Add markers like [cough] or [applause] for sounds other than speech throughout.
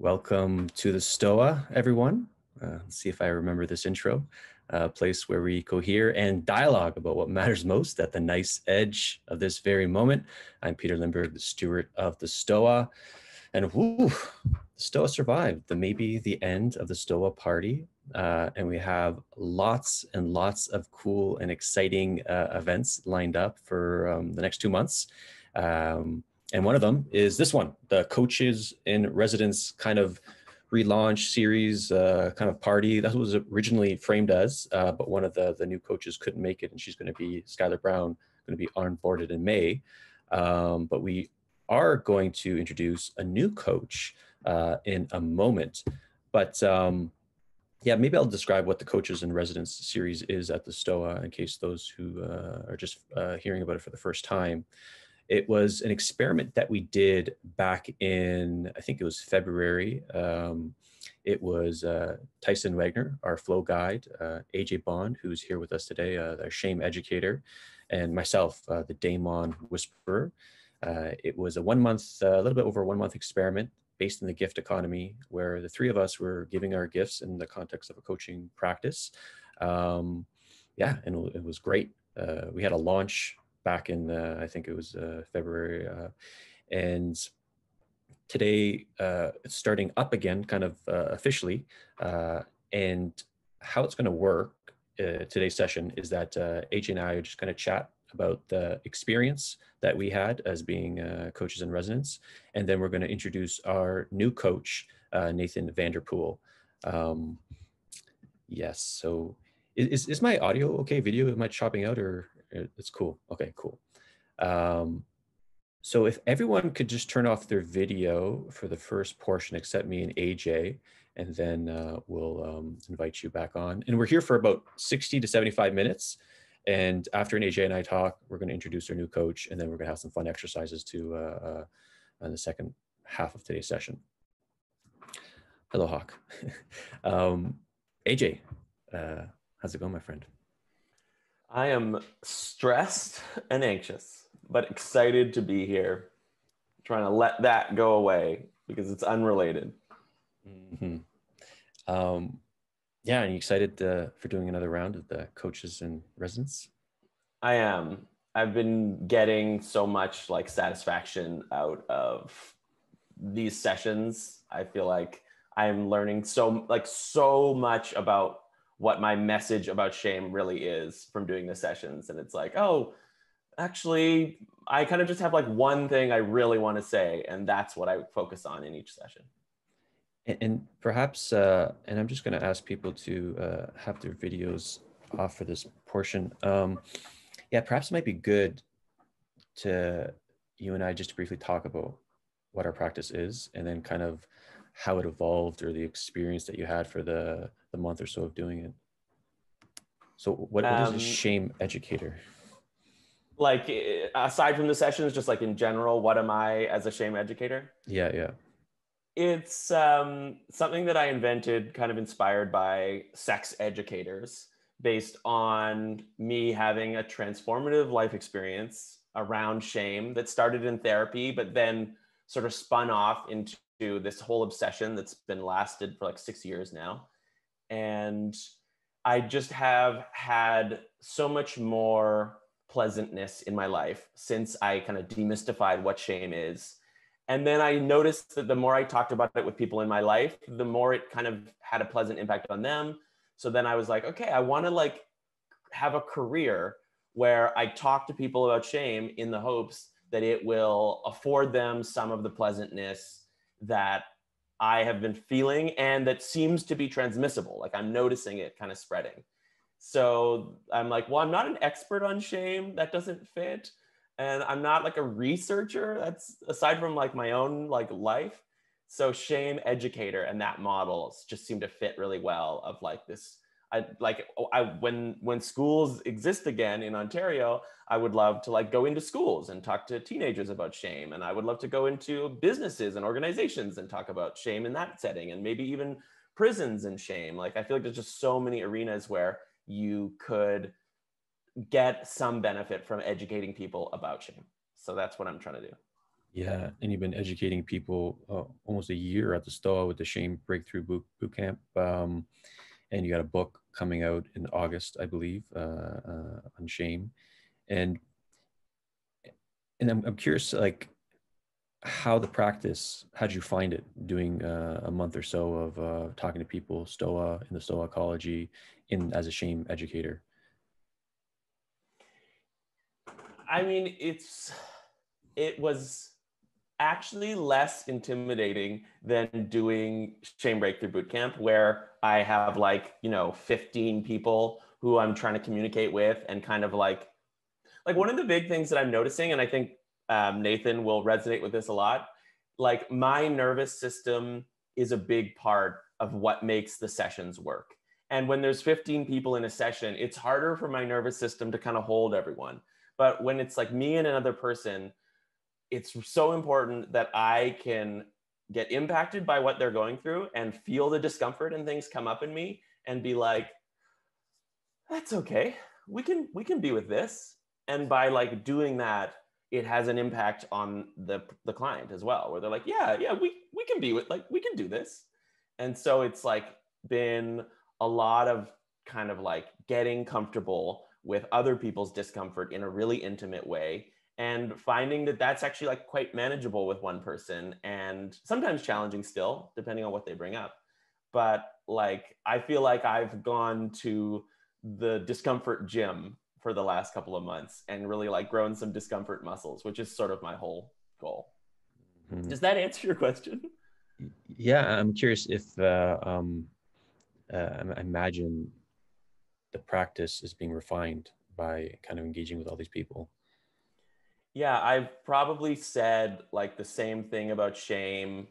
Welcome to the Stoa, everyone. Uh, let's see if I remember this intro. A place where we cohere and dialogue about what matters most at the nice edge of this very moment. I'm Peter Limberg, the steward of the Stoa. And whoo, the Stoa survived the maybe the end of the Stoa party. Uh, and we have lots and lots of cool and exciting uh, events lined up for um, the next two months. Um, and one of them is this one, the coaches in residence kind of relaunch series uh, kind of party. That was originally framed as, uh, but one of the the new coaches couldn't make it, and she's going to be Skylar Brown, going to be onboarded in May. Um, but we are going to introduce a new coach uh, in a moment. But um, yeah, maybe I'll describe what the coaches in residence series is at the STOA in case those who uh, are just uh, hearing about it for the first time. It was an experiment that we did back in, I think it was February. Um, it was uh, Tyson Wagner, our flow guide, uh, AJ Bond, who's here with us today, uh, our shame educator, and myself, uh, the Daemon Whisperer. Uh, it was a one month, uh, a little bit over one month experiment based in the gift economy, where the three of us were giving our gifts in the context of a coaching practice. Um, yeah, and it was great. we had a launch back in uh, I think it was uh, February, uh, and today uh, it's starting up again, kind of uh, officially. Uh, and how it's going to work today's session is that AJ and I are just going to chat about the experience that we had as being coaches in residence, and then we're going to introduce our new coach, Nathan Vanderpool. Um, yes, so is, is my audio okay? Video, am I chopping out or it's cool. Okay, cool. Um, so if everyone could just turn off their video for the first portion, except me and AJ, and then uh, we'll um, invite you back on. And we're here for about 60 to 75 minutes. And after an AJ and I talk, we're going to introduce our new coach, and then we're going to have some fun exercises to uh, uh, the second half of today's session. Hello, Hawk. [laughs] um, AJ, uh, how's it going, my friend? I am stressed and anxious, but excited to be here. I'm trying to let that go away because it's unrelated. Mm-hmm. Um, yeah, and you excited uh, for doing another round of the coaches and residents? I am. I've been getting so much like satisfaction out of these sessions. I feel like I'm learning so like so much about what my message about shame really is from doing the sessions. And it's like, oh, actually, I kind of just have like one thing I really want to say, and that's what I focus on in each session. And, and perhaps, uh, and I'm just going to ask people to uh, have their videos off for this portion. Um, yeah, perhaps it might be good to you and I just briefly talk about what our practice is, and then kind of how it evolved or the experience that you had for the the month or so of doing it. So what, what is a um, shame educator? Like aside from the sessions, just like in general, what am I as a shame educator? Yeah, yeah. It's um, something that I invented, kind of inspired by sex educators, based on me having a transformative life experience around shame that started in therapy, but then sort of spun off into this whole obsession that's been lasted for like six years now and I just have had so much more pleasantness in my life since I kind of demystified what shame is. And then I noticed that the more I talked about it with people in my life, the more it kind of had a pleasant impact on them. So then I was like, okay, I want to like have a career where I talk to people about shame in the hopes that it will afford them some of the pleasantness that I have been feeling and that seems to be transmissible. Like I'm noticing it kind of spreading. So I'm like, well, I'm not an expert on shame. That doesn't fit. And I'm not like a researcher. That's aside from like my own like life. So shame educator and that model just seem to fit really well of like this I like oh, I when when schools exist again in Ontario, I would love to like go into schools and talk to teenagers about shame, and I would love to go into businesses and organizations and talk about shame in that setting, and maybe even prisons and shame. Like I feel like there's just so many arenas where you could get some benefit from educating people about shame. So that's what I'm trying to do. Yeah, and you've been educating people uh, almost a year at the STOA with the Shame Breakthrough boot Camp, um, and you got a book coming out in August, I believe, uh, uh, on shame, and and I'm, I'm curious, like how the practice how did you find it doing uh, a month or so of uh, talking to people stoa in the stoa ecology in as a shame educator? I mean it's it was actually less intimidating than doing shame breakthrough bootcamp where i have like you know 15 people who i'm trying to communicate with and kind of like like one of the big things that i'm noticing and i think um, Nathan will resonate with this a lot. Like my nervous system is a big part of what makes the sessions work. And when there's 15 people in a session, it's harder for my nervous system to kind of hold everyone. But when it's like me and another person, it's so important that I can get impacted by what they're going through and feel the discomfort and things come up in me and be like, that's okay. We can we can be with this. And by like doing that, it has an impact on the the client as well where they're like yeah yeah we we can be with like we can do this and so it's like been a lot of kind of like getting comfortable with other people's discomfort in a really intimate way and finding that that's actually like quite manageable with one person and sometimes challenging still depending on what they bring up but like i feel like i've gone to the discomfort gym for the last couple of months and really like grown some discomfort muscles, which is sort of my whole goal. Mm-hmm. Does that answer your question? Yeah, I'm curious if uh, um, uh, I imagine the practice is being refined by kind of engaging with all these people. Yeah, I've probably said like the same thing about shame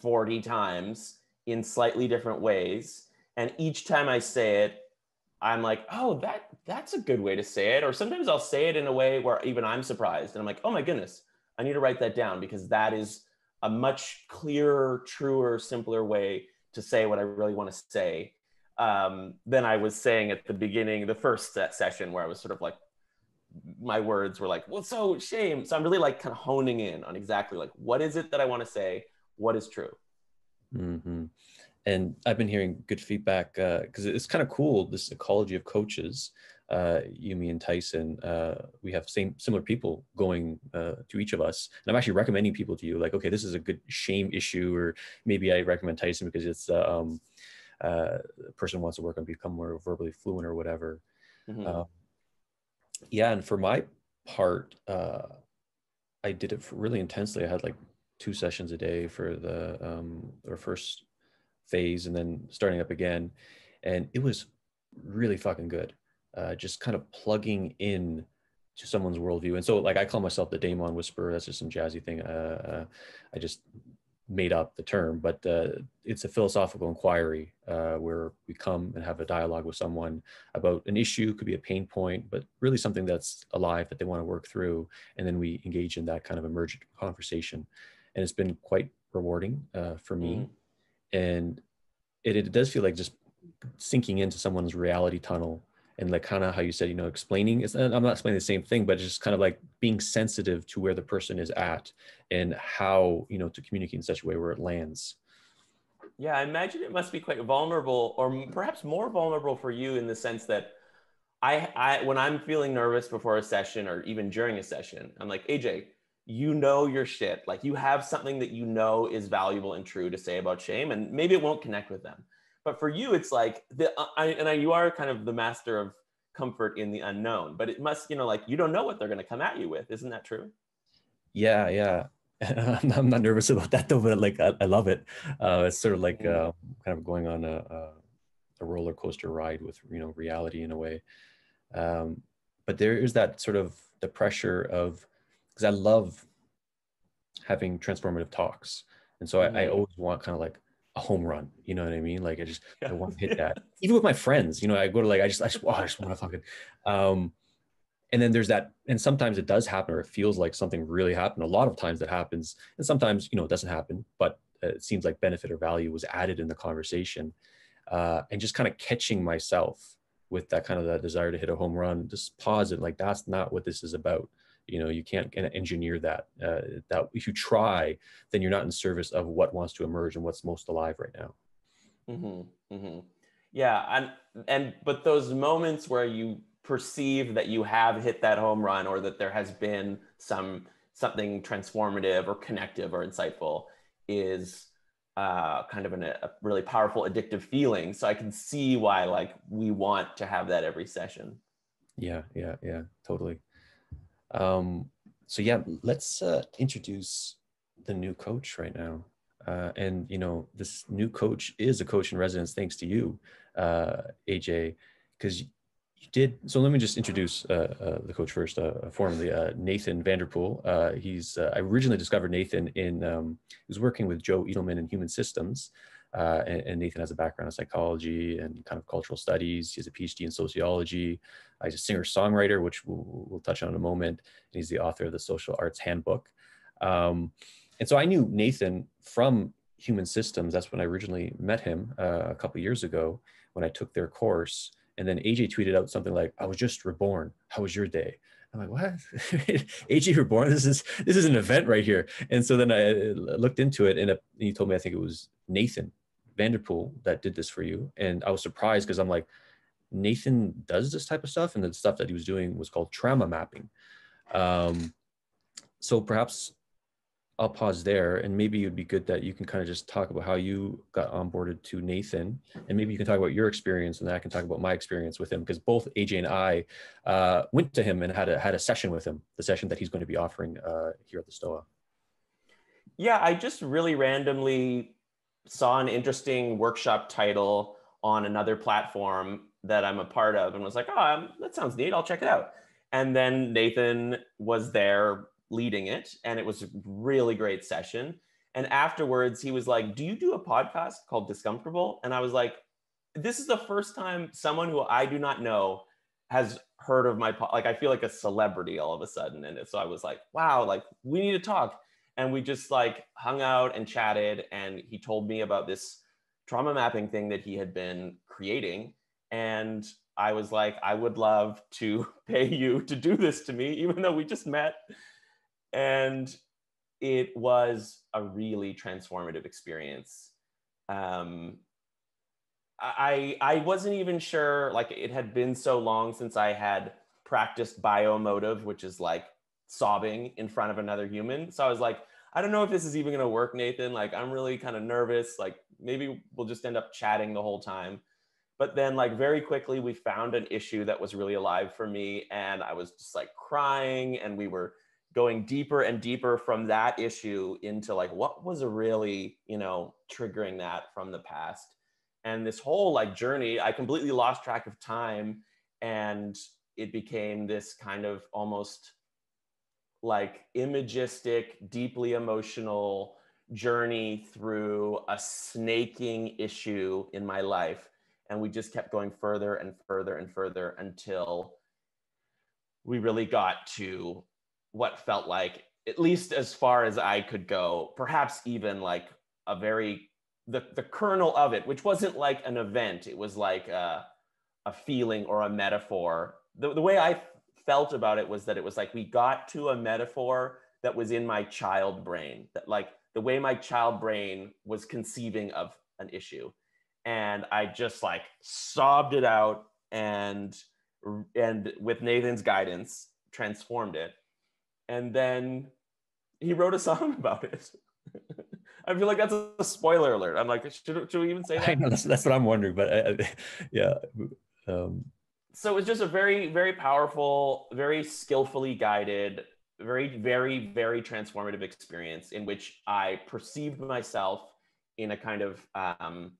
40 times in slightly different ways. And each time I say it, I'm like, oh, that that's a good way to say it. Or sometimes I'll say it in a way where even I'm surprised, and I'm like, oh my goodness, I need to write that down because that is a much clearer, truer, simpler way to say what I really want to say um, than I was saying at the beginning, the first session where I was sort of like, my words were like, well, so shame. So I'm really like kind of honing in on exactly like what is it that I want to say, what is true. Mm-hmm and I've been hearing good feedback because uh, it's kind of cool. This ecology of coaches, uh, Yumi and Tyson, uh, we have same similar people going uh, to each of us, and I'm actually recommending people to you. Like, okay, this is a good shame issue, or maybe I recommend Tyson because it's uh, um, uh, a person wants to work on become more verbally fluent or whatever. Mm-hmm. Yeah, and for my part, uh, I did it really intensely. I had like two sessions a day for the um, or first phase and then starting up again. And it was really fucking good. Uh, just kind of plugging in to someone's worldview. And so like I call myself the Daemon Whisperer. That's just some jazzy thing. Uh, uh, I just made up the term, but uh, it's a philosophical inquiry uh, where we come and have a dialogue with someone about an issue, could be a pain point, but really something that's alive that they want to work through. And then we engage in that kind of emergent conversation. And it's been quite rewarding uh, for me. Mm and it, it does feel like just sinking into someone's reality tunnel and like kind of how you said you know explaining it's, i'm not explaining the same thing but it's just kind of like being sensitive to where the person is at and how you know to communicate in such a way where it lands yeah i imagine it must be quite vulnerable or perhaps more vulnerable for you in the sense that I, I when i'm feeling nervous before a session or even during a session i'm like aj you know your shit. Like you have something that you know is valuable and true to say about shame, and maybe it won't connect with them. But for you, it's like the uh, I, and I, you are kind of the master of comfort in the unknown. But it must, you know, like you don't know what they're going to come at you with. Isn't that true? Yeah, yeah. [laughs] I'm not nervous about that though, but like I, I love it. Uh, it's sort of like uh, kind of going on a, a, roller coaster ride with you know reality in a way. Um, but there is that sort of the pressure of because I love having transformative talks. And so. I, I, mm. always want kind of like a home run. You know what I mean? Like I just yeah. I want to hit [laughs] that. Even with my friends, you know, I go to like I just I just, oh, I just want to fucking um and then there's that and sometimes it does happen or it feels like something really happened. A lot of times that happens and sometimes, you know, it doesn't happen, but it seems like benefit or value was added in the conversation. Uh, and just kind of catching myself with that kind of that desire to hit a home run, just pause it. Like that's not what this is about. You know, you can't engineer that. Uh, that if you try, then you're not in service of what wants to emerge and what's most alive right now. Mm-hmm, mm-hmm. Yeah, and and but those moments where you perceive that you have hit that home run or that there has been some something transformative or connective or insightful is uh, kind of an, a really powerful addictive feeling. So I can see why like we want to have that every session. Yeah, yeah, yeah, totally. Um, so yeah, let's uh, introduce the new coach right now. Uh, and you know, this new coach is a coach in residence thanks to you, uh, AJ, because you did. So let me just introduce uh, uh, the coach first, uh, formally, Nathan Vanderpool. Uh, he's I originally discovered Nathan in um, he was working with Joe Edelman in Human Systems, Uh, and, and, Nathan has a background in psychology and kind of cultural studies. He has a PhD in sociology. Uh, he's a singer songwriter, which we'll, we'll, touch on in a moment. And he's the author of the Social Arts Handbook. Um, and so I knew Nathan from Human Systems. That's when I originally met him uh, a couple years ago when I took their course and then AJ tweeted out something like, I was just reborn. How was your day? I'm like, what? [laughs] AJ reborn? This is this is an event right here. And so then I looked into it and he told me I think it was Nathan Vanderpool that did this for you. And I was surprised because I'm like, Nathan does this type of stuff. And the stuff that he was doing was called trauma mapping. Um, so perhaps I'll pause there, and maybe it'd be good that you can kind of just talk about how you got onboarded to Nathan, and maybe you can talk about your experience, and then I can talk about my experience with him because both AJ and I uh, went to him and had a had a session with him, the session that he's going to be offering uh, here at the Stoa. Yeah, I just really randomly saw an interesting workshop title on another platform that I'm a part of, and was like, "Oh, um, that sounds neat. I'll check it out." And then Nathan was there leading it and it was a really great session and afterwards he was like do you do a podcast called discomfortable and i was like this is the first time someone who i do not know has heard of my po-. like i feel like a celebrity all of a sudden and so i was like wow like we need to talk and we just like hung out and chatted and he told me about this trauma mapping thing that he had been creating and i was like i would love to [laughs] pay you to do this to me even though we just met and it was a really transformative experience. Um, I I wasn't even sure like it had been so long since I had practiced bioemotive, which is like sobbing in front of another human. So I was like, I don't know if this is even gonna work, Nathan. Like I'm really kind of nervous. Like maybe we'll just end up chatting the whole time. But then like very quickly we found an issue that was really alive for me and I was just like crying and we were going deeper and deeper from that issue into like what was really you know triggering that from the past and this whole like journey i completely lost track of time and it became this kind of almost like imagistic deeply emotional journey through a snaking issue in my life and we just kept going further and further and further until we really got to what felt like at least as far as I could go, perhaps even like a very the the kernel of it, which wasn't like an event. It was like a, a feeling or a metaphor. The, the way I felt about it was that it was like we got to a metaphor that was in my child brain. That like the way my child brain was conceiving of an issue, and I just like sobbed it out and and with Nathan's guidance transformed it and then he wrote a song [laughs] about it. [laughs] I feel like that's a spoiler alert. I'm like, should, should we even say that? I know that's, that's what I'm wondering, but I, I, yeah. Um. So it's just a very, very powerful, very skillfully guided, very, very, very transformative experience in which I perceived myself in a kind of um,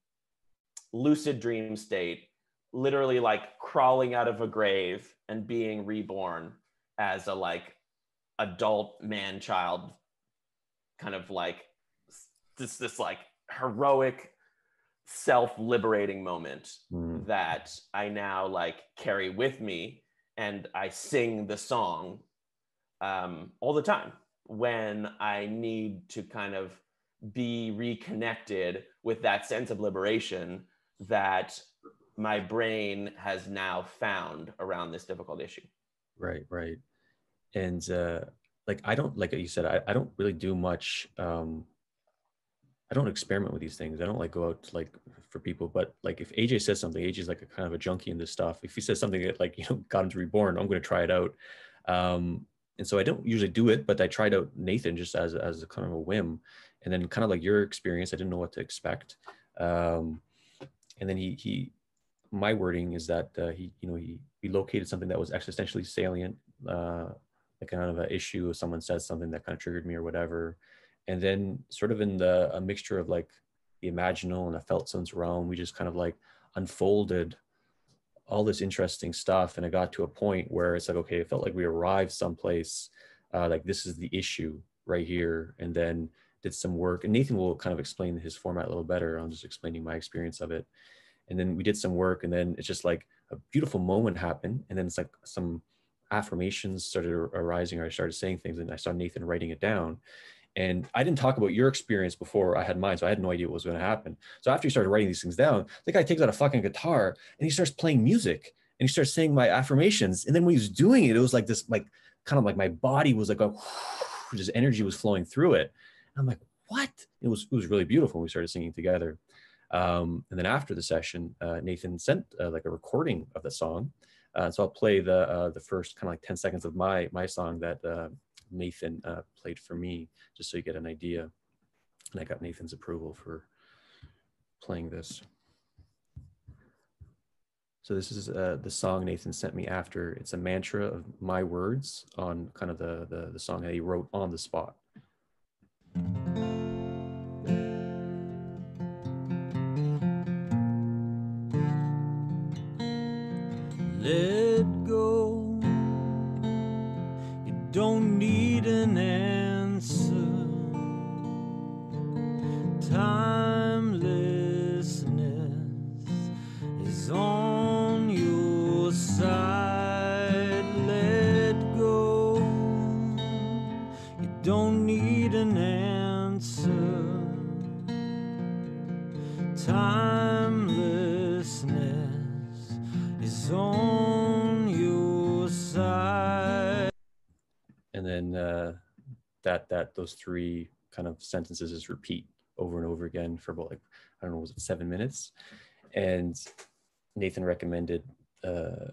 lucid dream state, literally like crawling out of a grave and being reborn as a like adult man child kind of like this this like heroic self-liberating moment mm. that I now like carry with me and I sing the song um, all the time when I need to kind of be reconnected with that sense of liberation that my brain has now found around this difficult issue. Right, right. And uh, like I don't like you said, I, I don't really do much. Um, I don't experiment with these things. I don't like go out like for people. But like if AJ says something, AJ's like a kind of a junkie in this stuff. If he says something that like [laughs] you know got him to reborn, I'm going to try it out. Um, and so I don't usually do it, but I tried out Nathan just as as a kind of a whim, and then kind of like your experience, I didn't know what to expect. Um, and then he he my wording is that uh, he you know he he located something that was existentially salient uh, like kind of an issue if someone says something that kind of triggered me or whatever and then sort of in the a mixture of like the imaginal and the felt sense realm we just kind of like unfolded all this interesting stuff and it got to a point where it's like okay it felt like we arrived someplace uh, like this is the issue right here and then did some work. And nathan will kind of explain his format a little better. I'm just explaining my experience of it. And then we did some work and then it's just like a beautiful moment happened and then it's like some affirmations started arising or i started saying things and i saw nathan writing it down and i didn't talk about your experience before i had mine so i had no idea what was going to happen. So after he started writing these things down the guy takes out a fucking guitar and he starts playing music and he starts saying my affirmations. And then when he was doing it it was like this like kind of like my body was like a [sighs] just energy was flowing through it. And i'm like what? It was it was really beautiful. We started singing together. Um, and then after the session, uh, Nathan sent uh, like a recording of the song. Uh, so I'll play the uh, the first kind of like 10 seconds of my my song that uh, Nathan uh, played for me, just so you get an idea. And I got Nathan's approval for playing this. So this is uh, the song Nathan sent me after. It's a mantra of my words on kind of the, the, the song that he wrote on the spot. Three kind of sentences just repeat over and over again for about like I don't know was it seven minutes, and Nathan recommended uh,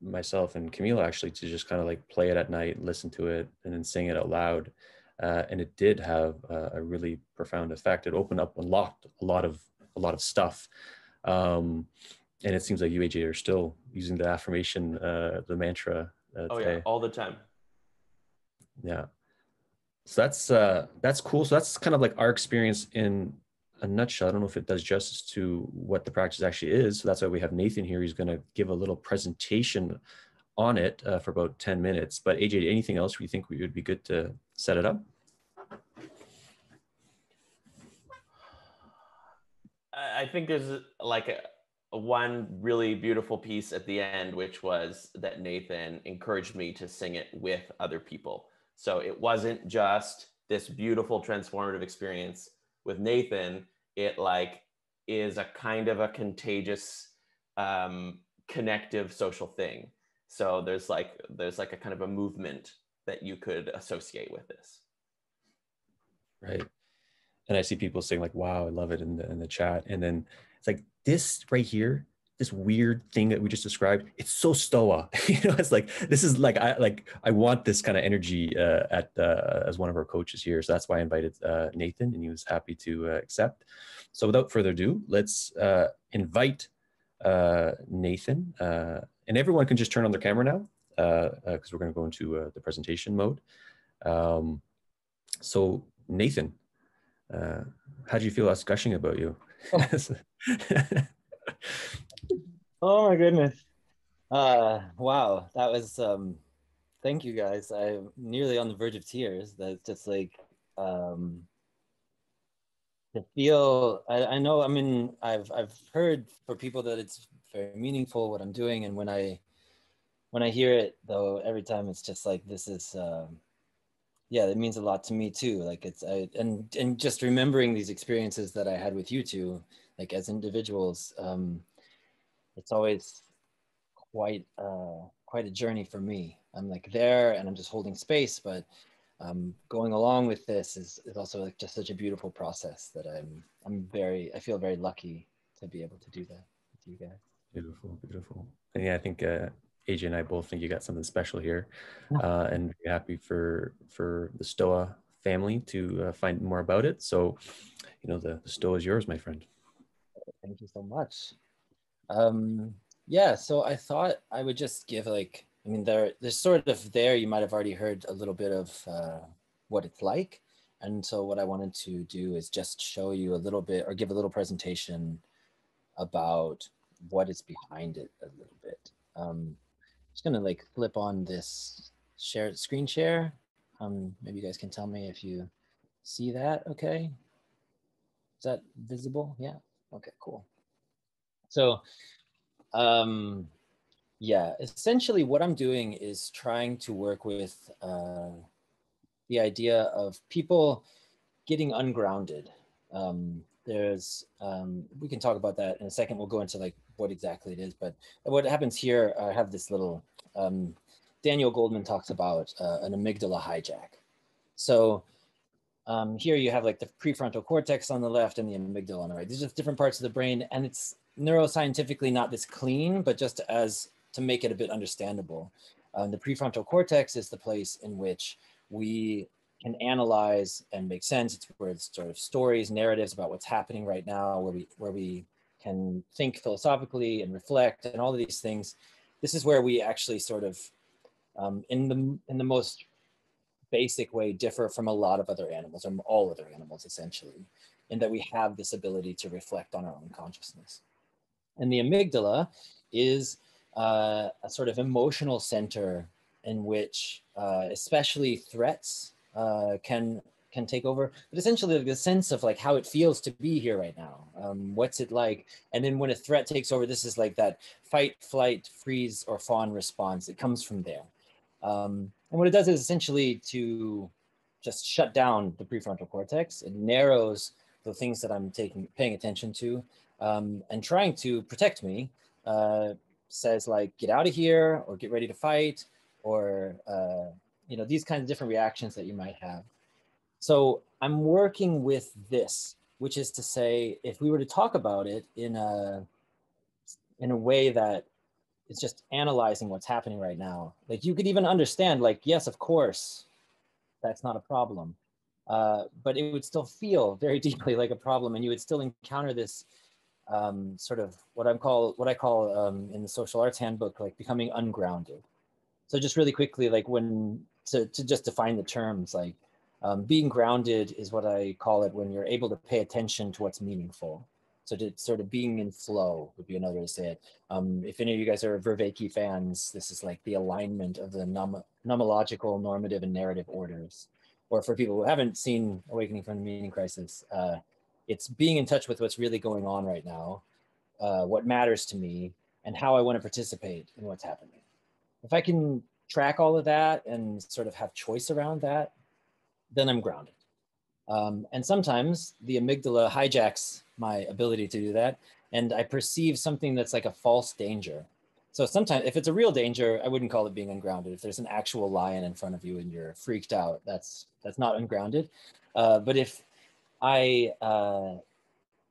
myself and Camila actually to just kind of like play it at night, listen to it, and then sing it out loud. Uh, and it did have uh, a really profound effect. It opened up, unlocked a lot of a lot of stuff. Um, and it seems like UAJ are still using the affirmation, uh, the mantra. Uh, oh yeah, all the time yeah so that's uh that's cool. So that's kind of like our experience in a nutshell. I don't know if it does justice to what the practice actually is. So that's why we have nathan here. He's going to give a little presentation on it uh, for about 10 minutes. But aj anything else we think we would be good to set it up? I think there's like a, a one really beautiful piece at the end which was that nathan encouraged me to sing it with other people so it wasn't just this beautiful transformative experience with Nathan. It like is a kind of a contagious, um, connective social thing. So there's like there's like a kind of a movement that you could associate with this. Right. And I see people saying like, "Wow, I love it" in the in the chat, and then it's like this right here this weird thing that we just described it's so stoa. [laughs] You know it's like this is like i like i want this kind of energy uh, at uh, as one of our coaches here. So that's why i invited uh, nathan and he was happy to uh, accept. So without further ado let's uh, invite uh, nathan and everyone can just turn on their camera now because we're going to go into the presentation mode. Um, so nathan how do you feel us gushing about you? Oh. [laughs] [laughs] Oh my goodness. Uh, wow, that was um, thank you guys. I'm nearly on the verge of tears. That's just like um, to feel. I, I know. I mean, I've I've heard for people that it's very meaningful what I'm doing, and when I when I hear it though, every time it's just like this is. Um, yeah, it means a lot to me too. Like it's I, and and just remembering these experiences that I had with you two, like as individuals. Um, it's always quite uh, quite a journey for me. I'm like there and I'm just holding space, but um, going along with this is, is also like just such a beautiful process that I'm I'm very I feel very lucky to be able to do that with you guys. Beautiful, beautiful. And yeah, I think uh, AJ and I both think you got something special here, uh, and happy for for the Stoa family to uh, find more about it. So, you know, the, the Stoa is yours, my friend. Thank you so much. Um, yeah, so I thought I would just give like, I mean, there, there's sort of there, you might have already heard a little bit of uh, what it's like. And so what I wanted to do is just show you a little bit or give a little presentation about what is behind it a little bit. Um, just gonna like flip on this share screen share. Um, maybe you guys can tell me if you see that, okay? Is that visible? Yeah, okay, cool. So um, yeah, essentially what I'm doing is trying to work with uh, the idea of people getting ungrounded. Um, there's, um, we can talk about that in a second. We'll go into like what exactly it is, but what happens here, I have this little, um, Daniel Goleman talks about uh, an amygdala hijack. So um, here you have like the prefrontal cortex on the left and the amygdala on the right. These are different parts of the brain and it's neuroscientifically not this clean, but just as to make it a bit understandable. Um, the prefrontal cortex is the place in which we can analyze and make sense. It's where it's sort of stories, narratives about what's happening right now, where we where we can think philosophically and reflect and all of these things. This is where we actually sort of, um, in the in the most basic way, differ from a lot of other animals, or all other animals essentially, in that we have this ability to reflect on our own consciousness. And the amygdala is uh, a sort of emotional center in which uh, especially threats uh, can can take over. But essentially the sense of like how it feels to be here right now. Um, what's it like? And then when a threat takes over this is like that fight flight freeze or fawn response. It comes from there. Um, and what it does is essentially to just shut down the prefrontal cortex. It narrows the things that i'm taking paying attention to um, and trying to protect me uh, says like get out of here or get ready to fight or uh, you know these kinds of different reactions that you might have. So i'm working with this which is to say if we were to talk about it in a in a way that is just analyzing what's happening right now like you could even understand like yes of course that's not a problem. Uh, but it would still feel very [laughs] deeply like a problem and you would still encounter this um, sort of what I'm call what I call um, in the social arts handbook like becoming ungrounded. So just really quickly, like when to, to just define the terms, like um, being grounded is what I call it when you're able to pay attention to what's meaningful. So to sort of being in flow would be another way to say it. Um, if any of you guys are Vervaeke fans, this is like the alignment of the nom- nomological, normative, and narrative orders. Or for people who haven't seen Awakening from the Meaning Crisis, uh, it's being in touch with what's really going on right now, uh, what matters to me, and how I want to participate in what's happening. If I can track all of that and sort of have choice around that, then I'm grounded. Um, and sometimes the amygdala hijacks my ability to do that, and I perceive something that's like a false danger. So sometimes, if it's a real danger, I wouldn't call it being ungrounded. If there's an actual lion in front of you and you're freaked out, that's that's not ungrounded. Uh, but if I uh,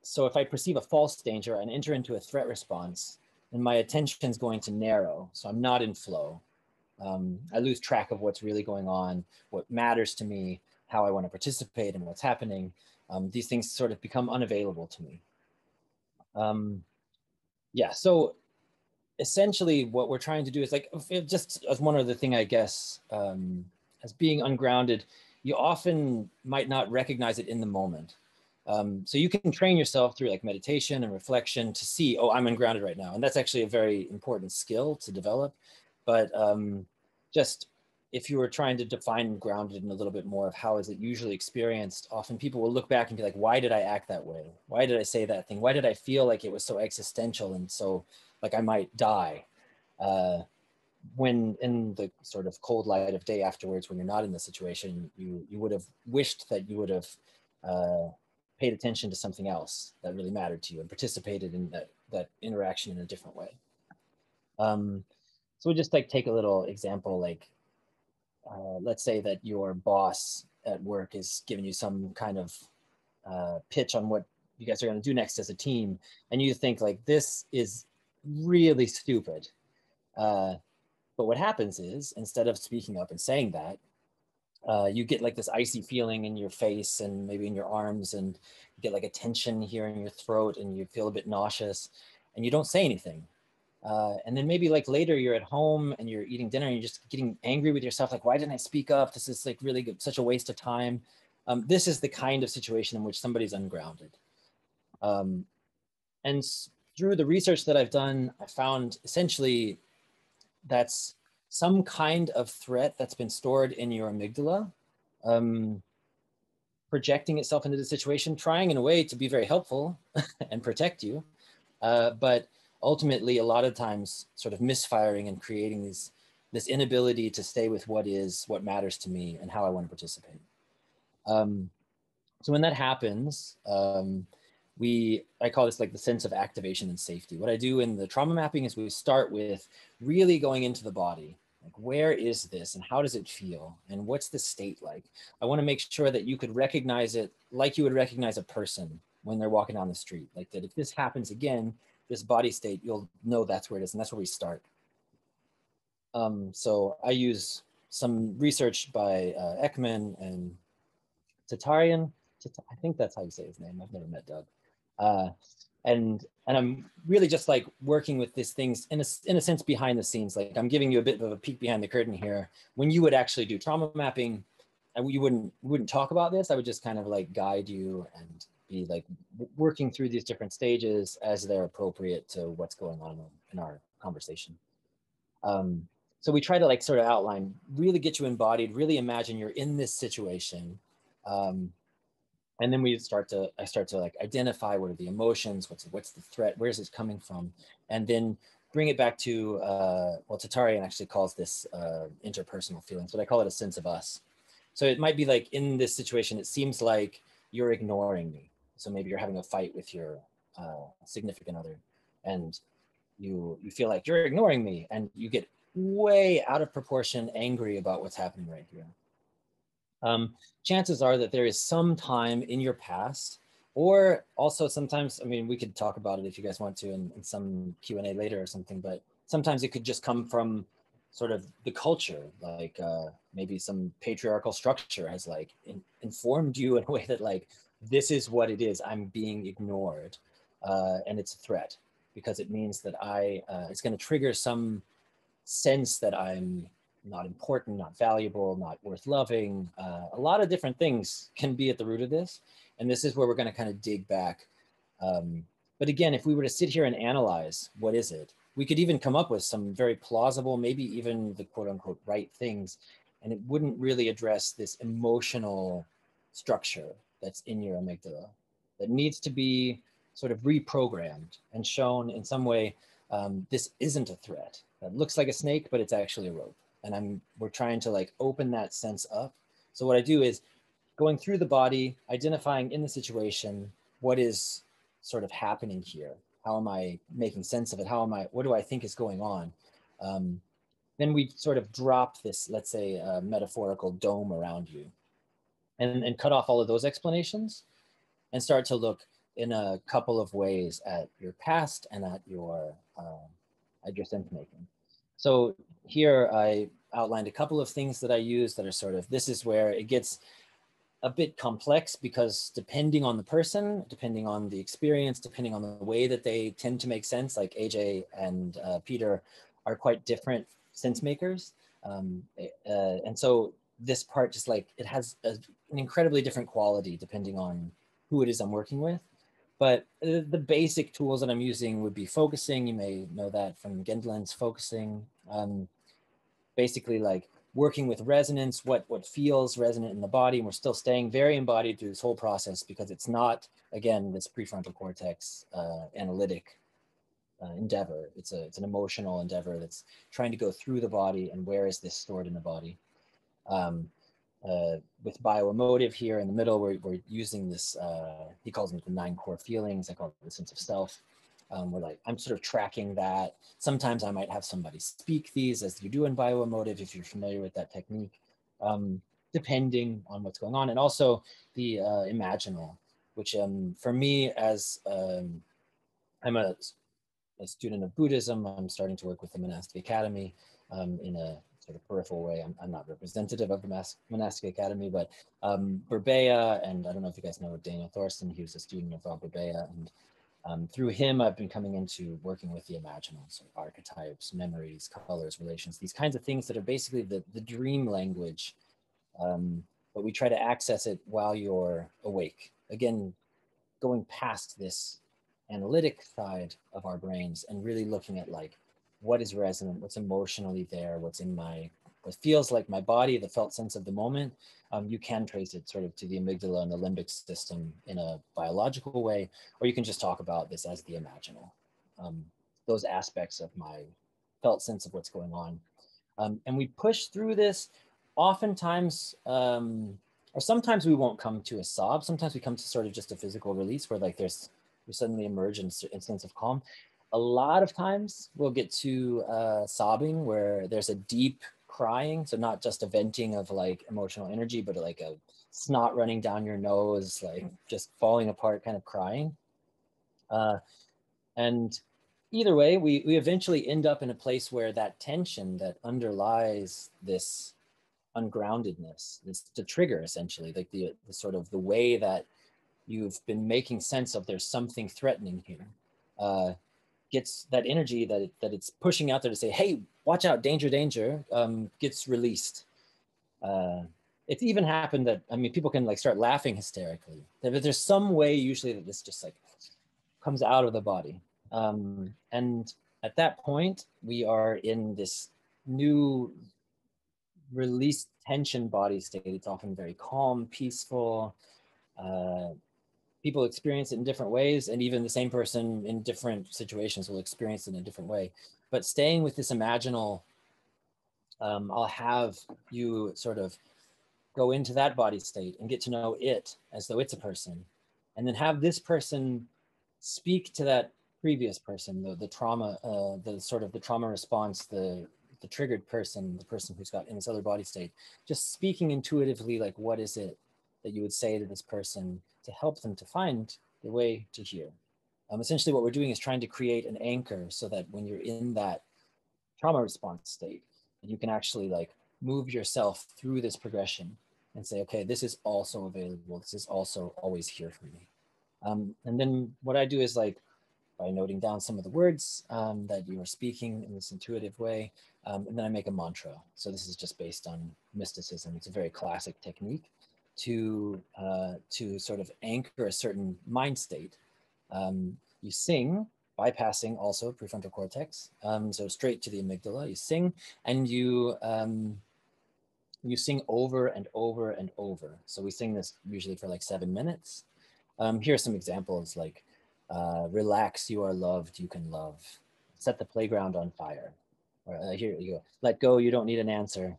so if I perceive a false danger and enter into a threat response, then my attention is going to narrow. So I'm not in flow. Um, I lose track of what's really going on, what matters to me, how I want to participate, and what's happening. Um, these things sort of become unavailable to me. Um, yeah. So essentially, what we're trying to do is like just as one other thing, I guess, um, as being ungrounded you often might not recognize it in the moment. Um, so you can train yourself through like meditation and reflection to see, oh, I'm ungrounded right now. And that's actually a very important skill to develop. But um, just if you were trying to define grounded in a little bit more of how is it usually experienced, often people will look back and be like, why did I act that way? Why did I say that thing? Why did I feel like it was so existential and so like I might die? Uh, when in the sort of cold light of day afterwards, when you're not in the situation, you you would have wished that you would have uh, paid attention to something else that really mattered to you and participated in that that interaction in a different way. Um, so we'll just like take a little example, like uh, let's say that your boss at work is giving you some kind of uh, pitch on what you guys are going to do next as a team, and you think like this is really stupid. Uh, but what happens is instead of speaking up and saying that, uh, you get like this icy feeling in your face and maybe in your arms, and you get like a tension here in your throat, and you feel a bit nauseous, and you don't say anything. Uh, and then maybe like later you're at home and you're eating dinner and you're just getting angry with yourself, like, why didn't I speak up? This is like really good, such a waste of time. Um, this is the kind of situation in which somebody's ungrounded. Um, and through the research that I've done, I found essentially that's some kind of threat that's been stored in your amygdala, um, projecting itself into the situation, trying in a way to be very helpful [laughs] and protect you. Uh, but ultimately, a lot of times, sort of misfiring and creating these this inability to stay with what is what matters to me and how I want to participate. Um, so when that happens, um, we I call this like the sense of activation and safety. What I do in the trauma mapping is we start with really going into the body. Like where is this and how does it feel and what's the state like? I want to make sure that you could recognize it like you would recognize a person when they're walking down the street. Like that if this happens again, this body state, you'll know that's where it is and that's where we start. Um, so I use some research by uh, Ekman and Tatarian. I think that's how you say his name. I've never met Doug. Uh, and and I'm really just like working with these things in a, in a sense behind the scenes. Like I'm giving you a bit of a peek behind the curtain here. When you would actually do trauma mapping, and you wouldn't wouldn't talk about this. I would just kind of like guide you and be like working through these different stages as they're appropriate to what's going on in our conversation. Um, so we try to like sort of outline, really get you embodied, really imagine you're in this situation. Um, and then we start to i start to like identify what are the emotions what's what's the threat where's this coming from? And then bring it back to uh, well tatarian actually calls this uh, interpersonal feelings but i call it a sense of us. So it might be like in this situation it seems like you're ignoring me. So maybe you're having a fight with your uh, significant other and you you feel like you're ignoring me and you get way out of proportion angry about what's happening right here um, chances are that there is some time in your past or also sometimes i mean we could talk about it if you guys want to in, in some q&a later or something but sometimes it could just come from sort of the culture like uh, maybe some patriarchal structure has like in, informed you in a way that like this is what it is i'm being ignored uh, and it's a threat because it means that i uh, it's going to trigger some sense that i'm not important, not valuable, not worth loving. Uh, a lot of different things can be at the root of this. And this is where we're going to kind of dig back. Um, but again, if we were to sit here and analyze what is it, we could even come up with some very plausible, maybe even the quote unquote right things. And it wouldn't really address this emotional structure that's in your amygdala that needs to be sort of reprogrammed and shown in some way um, this isn't a threat. It looks like a snake, but it's actually a rope and I'm we're trying to like open that sense up. So what I do is going through the body, identifying in the situation what is sort of happening here. How am I making sense of it? How am I? What do I think is going on? Um, then we sort of drop this, let's say, uh, metaphorical dome around you, and and cut off all of those explanations, and start to look in a couple of ways at your past and at your uh, at your sense making. So here I outlined a couple of things that I use that are sort of, this is where it gets a bit complex because depending on the person, depending on the experience, depending on the way that they tend to make sense, like AJ and uh, Peter are quite different sense makers. Um, uh, and so this part just like, it has a, an incredibly different quality depending on who it is I'm working with. But the basic tools that I'm using would be focusing. You may know that from Gendlin's focusing. Um, basically like working with resonance, what, what feels resonant in the body. And we're still staying very embodied through this whole process because it's not, again, this prefrontal cortex uh, analytic uh, endeavor. It's, a, it's an emotional endeavor that's trying to go through the body and where is this stored in the body. Um, uh, with bioemotive here in the middle, we're, we're using this, uh, he calls them the nine core feelings. I call it the sense of self. Um, where like I'm sort of tracking that. Sometimes I might have somebody speak these as you do in bioemotive if you're familiar with that technique, um, depending on what's going on. And also the uh, imaginal, which um, for me as um, I'm a, a, student of Buddhism, I'm starting to work with the monastic academy um, in a sort of peripheral way. I'm, I'm not representative of the monastic academy, but um, Burbea, and I don't know if you guys know Daniel Thorson, he was a student of Rob Burbea, and um, through him, I've been coming into working with the imaginal, so archetypes, memories, colors, relations, these kinds of things that are basically the, the dream language. Um, but we try to access it while you're awake. Again, going past this analytic side of our brains and really looking at like what is resonant, what's emotionally there, what's in my, what feels like my body, the felt sense of the moment, um, you can trace it sort of to the amygdala and the limbic system in a biological way, or you can just talk about this as the imaginal. Um, those aspects of my felt sense of what's going on. Um, and we push through this oftentimes, um, or sometimes we won't come to a sob. Sometimes we come to sort of just a physical release where like there's, we suddenly emerge in a sense of calm. A lot of times we'll get to uh, sobbing where there's a deep crying. So not just a venting of like emotional energy, but like a snot running down your nose, like just falling apart kind of crying. Uh, and either way, we, we eventually end up in a place where that tension that underlies this ungroundedness, this the trigger essentially, like the, the sort of the way that you've been making sense of there's something threatening here. Uh, gets that energy that it, that it's pushing out there to say, "Hey, watch out, danger, danger," um, gets released. Uh, it's even happened that I mean, people can like start laughing hysterically. But there's some way usually that this just like comes out of the body, um, and at that point, we are in this new released tension body state. It's often very calm, peaceful. Uh, people experience it in different ways and even the same person in different situations will experience it in a different way. But staying with this imaginal um, i'll have you sort of go into that body state and get to know it as though it's a person and then have this person speak to that previous person the, the trauma uh, the sort of the trauma response the the triggered person the person who's got in this other body state just speaking intuitively like what is it that you would say to this person to help them to find the way to hear. Um, essentially, what we're doing is trying to create an anchor so that when you're in that trauma response state, you can actually like move yourself through this progression and say, okay, this is also available. This is also always here for me. Um, and then what I do is like by noting down some of the words um, that you are speaking in this intuitive way, um, and then I make a mantra. So this is just based on mysticism. It's a very classic technique to uh, to sort of anchor a certain mind state. Um, you sing, bypassing also prefrontal cortex, um, so straight to the amygdala. You sing, and you um, you sing over and over and over. So we sing this usually for like seven minutes. Um, here are some examples like uh, relax, you are loved, you can love. Set the playground on fire. Or, uh, here you go. Let go, you don't need an answer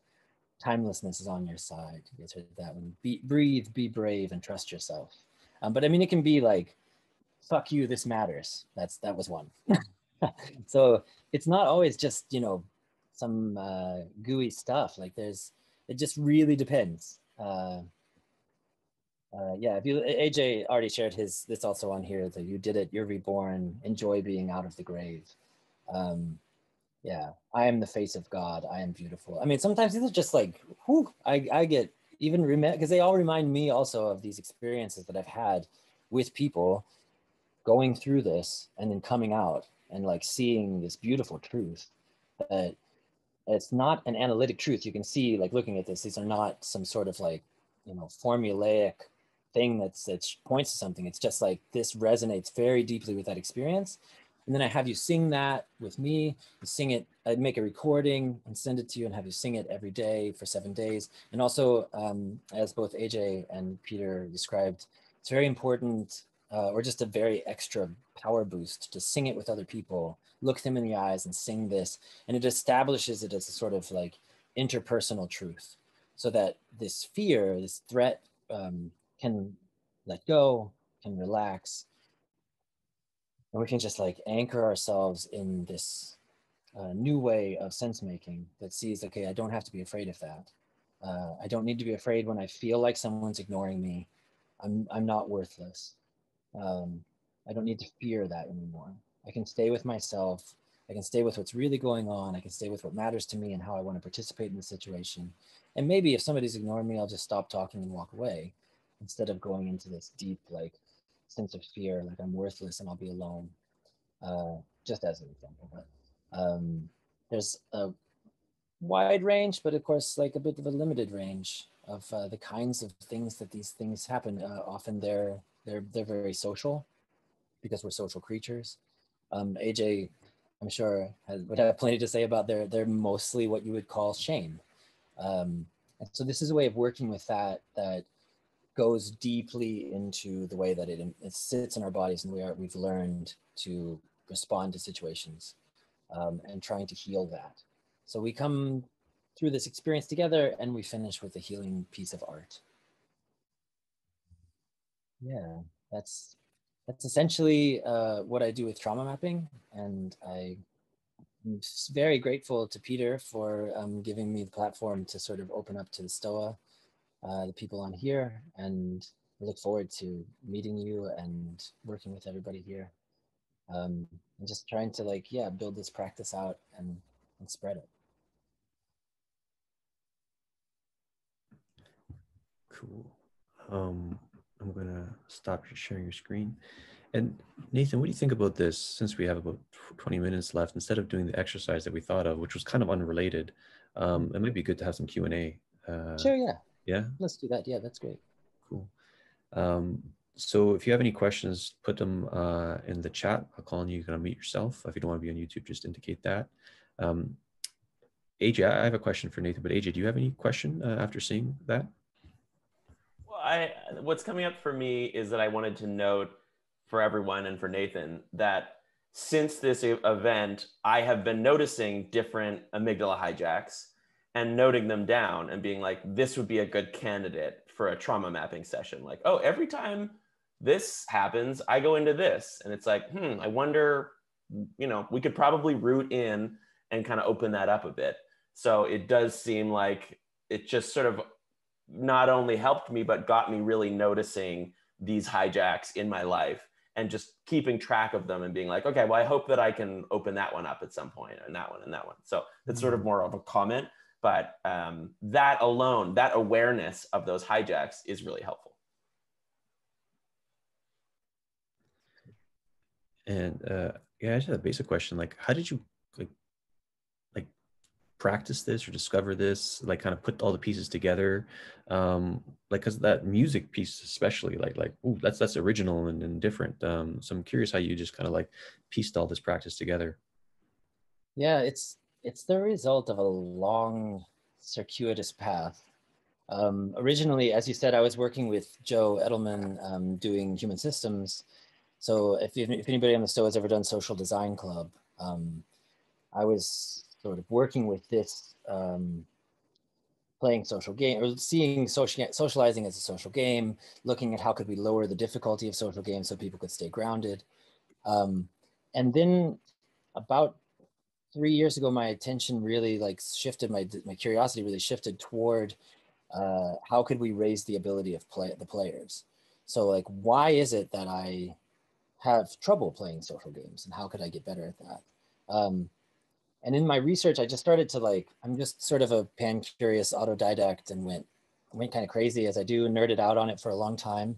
timelessness is on your side. You guys heard that one. Be, breathe, be brave, and trust yourself. Um, but I mean, it can be like, fuck you, this matters. That's that was one. [laughs] so it's not always just you know some uh, gooey stuff. Like there's, it just really depends. Uh, uh, yeah, if you AJ already shared his this also on here that you did it, you're reborn, enjoy being out of the grave. Um, yeah i am the face of god. I am beautiful. I mean sometimes these are just like whew, i, I get even because they all remind me also of these experiences that i've had with people going through this and then coming out and like seeing this beautiful truth that it's not an analytic truth. You can see like looking at this these are not some sort of like you know formulaic thing that's that points to something. It's just like this resonates very deeply with that experience and then I have you sing that with me. You sing it, I'd make a recording and send it to you and have you sing it every day for seven days. And also, um, as both AJ and Peter described, it's very important uh, or just a very extra power boost to sing it with other people, look them in the eyes and sing this. And it establishes it as a sort of like interpersonal truth so that this fear, this threat um, can let go, can relax, and we can just like anchor ourselves in this uh, new way of sense making that sees, okay, I don't have to be afraid of that. Uh, I don't need to be afraid when I feel like someone's ignoring me. I'm, I'm not worthless. Um, I don't need to fear that anymore. I can stay with myself. I can stay with what's really going on. I can stay with what matters to me and how I want to participate in the situation. And maybe if somebody's ignoring me, I'll just stop talking and walk away instead of going into this deep, like, sense of fear, like I'm worthless and I'll be alone. Uh, just as an example, but um, there's a wide range, but of course, like a bit of a limited range of uh, the kinds of things that these things happen. Uh, often they're they're they're very social because we're social creatures. Um, AJ, I'm sure has, would have plenty to say about their they're mostly what you would call shame. Um, and so this is a way of working with that that goes deeply into the way that it, it sits in our bodies and we are we've learned to respond to situations um, and trying to heal that. So we come through this experience together and we finish with a healing piece of art. Yeah, that's that's essentially uh, what I do with trauma mapping, and I am very grateful to Peter for um, giving me the platform to sort of open up to the Stoa, uh, the people on here, and I look forward to meeting you and working with everybody here. Um, and just trying to like yeah build this practice out and and spread it. Cool. Um i'm gonna stop sharing your screen. And nathan what do you think about this since we have about 20 minutes left instead of doing the exercise that we thought of which was kind of unrelated um it might be good to have some q&a uh, sure yeah yeah let's do that yeah that's great cool um so if you have any questions, put them uh, in the chat. I'll call on you. You can unmute yourself. If you don't want to be on YouTube, just indicate that. Um, AJ, I have a question for Nathan, but AJ, do you have any question uh, after seeing that? Well, I what's coming up for me is that I wanted to note for everyone and for Nathan that since this event, I have been noticing different amygdala hijacks and noting them down and being like, this would be a good candidate for a trauma mapping session. Like, oh, every time this happens, I go into this. And it's like, hmm, I wonder, you know, we could probably root in and kind of open that up a bit. So it does seem like it just sort of not only helped me, but got me really noticing these hijacks in my life and just keeping track of them and being like, okay, well, I hope that I can open that one up at some point and that one and that one. So it's sort of mm-hmm. more of a comment, but um, that alone, that awareness of those hijacks is really helpful. And uh, yeah, I just had a basic question. Like, how did you like like practice this or discover this? Like, kind of put all the pieces together. Um, like, cause that music piece, especially, like, like, ooh, that's that's original and, and different. Um, so I'm curious how you just kind of like pieced all this practice together. Yeah, it's it's the result of a long, circuitous path. Um, originally, as you said, I was working with Joe Edelman um, doing human systems so if, if anybody on the show has ever done Social Design Club, um, I was sort of working with this um, playing social game or seeing social, socializing as a social game, looking at how could we lower the difficulty of social games so people could stay grounded. Um, and then about three years ago, my attention really like shifted, my, my curiosity really shifted toward uh, how could we raise the ability of play the players? So like, why is it that I have trouble playing social games and how could I get better at that? Um, and in my research, I just started to like, I'm just sort of a pan curious autodidact and went, went kind of crazy as I do, nerded out on it for a long time.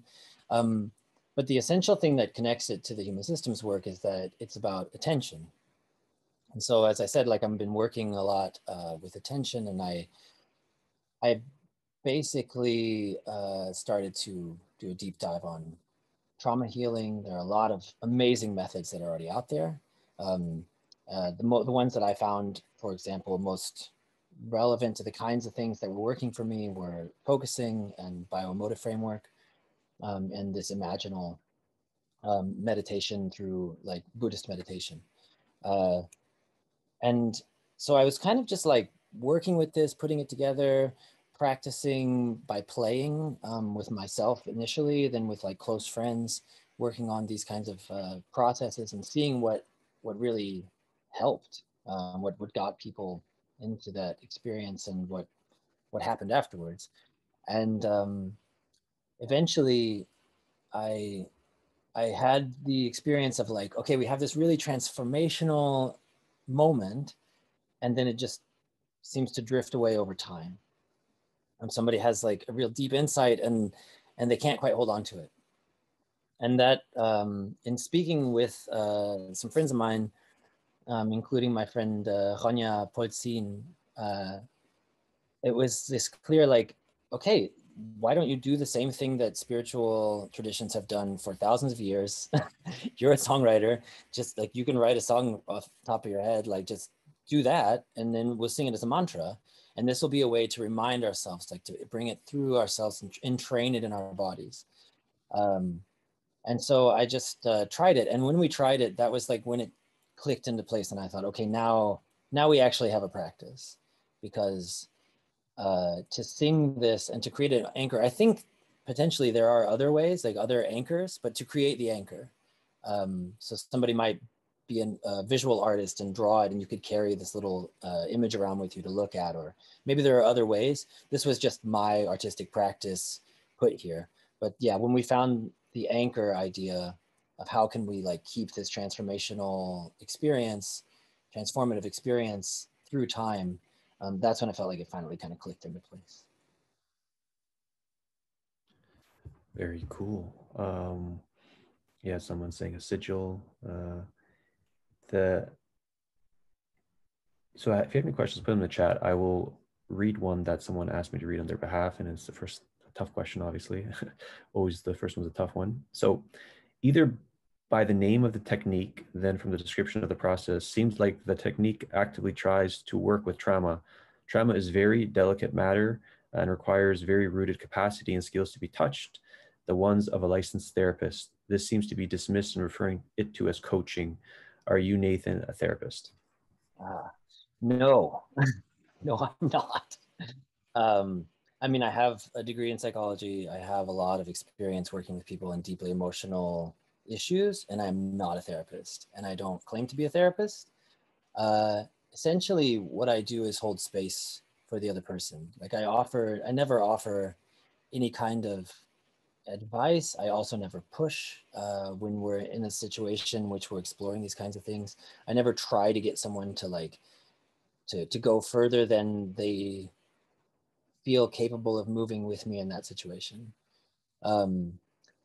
Um, but the essential thing that connects it to the human systems work is that it's about attention. And so, as I said, like I've been working a lot uh, with attention and I, I basically uh, started to do a deep dive on trauma healing. There are a lot of amazing methods that are already out there. Um, uh, the, the ones that I found, for example, most relevant to the kinds of things that were working for me were focusing and bioemotive framework um, and this imaginal um, meditation through like Buddhist meditation. Uh, and so I was kind of just like working with this, putting it together, practicing by playing um, with myself initially, then with like close friends, working on these kinds of uh, processes and seeing what what really helped, um, what what got people into that experience and what what happened afterwards, and um, eventually, I I had the experience of like, okay, we have this really transformational moment, and then it just seems to drift away over time. And somebody has like a real deep insight and and they can't quite hold on to it. And that um, in speaking with uh, some friends of mine, um, including my friend uh, Ronya Polzin, uh, it was this clear like, okay, why don't you do the same thing that spiritual traditions have done for thousands of years? [laughs] You're a songwriter, just like you can write a song off top of your head, like just do that, and then we'll sing it as a mantra. And this will be a way to remind ourselves, like to bring it through ourselves and, and train it in our bodies. Um, and so I just uh, tried it. And when we tried it, that was like when it clicked into place. And I thought, okay, now, now we actually have a practice because uh, to sing this and to create an anchor. I think potentially there are other ways, like other anchors, but to create the anchor. Um, so somebody might be an, a visual artist and draw it, and you could carry this little uh, image around with you to look at, or maybe there are other ways. This was just my artistic practice put here. But yeah, when we found the anchor idea of how can we like keep this transformational experience, transformative experience through time, um, that's when I felt like it finally kind of clicked into place. Very cool. Um, yeah, someone saying a sigil. Uh, the so if you have any questions, put them in the chat. I will read one that someone asked me to read on their behalf, and it's the first tough question, obviously. [laughs] Always the first one's a tough one. So either by the name of the technique, then from the description of the process, seems like the technique actively tries to work with trauma. Trauma is very delicate matter and requires very rooted capacity and skills to be touched, the ones of a licensed therapist. This seems to be dismissed and referring it to as coaching. Are you, Nathan, a therapist? Uh, no, [laughs] no, I'm not. Um, I mean, I have a degree in psychology. I have a lot of experience working with people in deeply emotional issues and I'm not a therapist and I don't claim to be a therapist. Uh, essentially, what I do is hold space for the other person. Like I offer, I never offer any kind of advice. I also never push uh, when we're in a situation which we're exploring these kinds of things. I never try to get someone to like to to go further than they feel capable of moving with me in that situation. Um,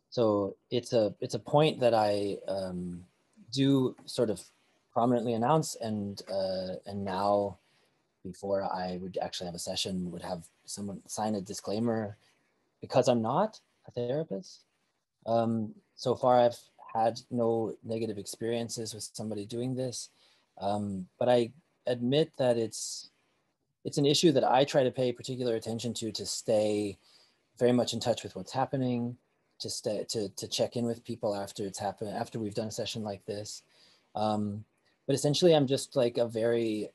so it's a it's a point that I um, do sort of prominently announce, and uh, and now before I would actually have a session, would have someone sign a disclaimer because I'm not a therapist. Um, so far, I've had no negative experiences with somebody doing this, um, but I admit that it's it's an issue that I try to pay particular attention to to stay very much in touch with what's happening, to stay to to check in with people after it's happened after we've done a session like this. Um, but essentially i'm just like a very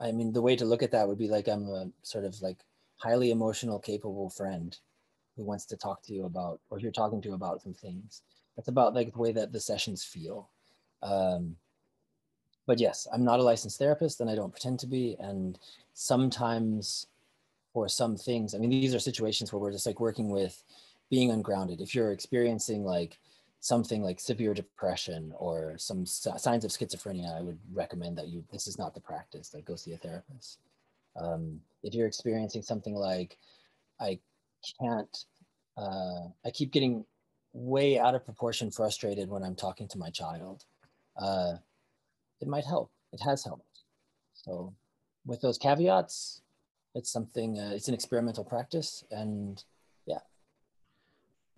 i mean the way to look at that would be like i'm a sort of like highly emotional capable friend who wants to talk to you about or you're talking to about some things. That's about like the way that the sessions feel. Um, but yes i'm not a licensed therapist and i don't pretend to be and sometimes for some things i mean these are situations where we're just like working with being ungrounded, if you're experiencing like something like severe depression or some signs of schizophrenia, I would recommend that you, this is not the practice, like go see a therapist. Um, if you're experiencing something like, I can't, uh, I keep getting way out of proportion frustrated when I'm talking to my child, uh, it might help. It has helped. So with those caveats, it's something, uh, it's an experimental practice and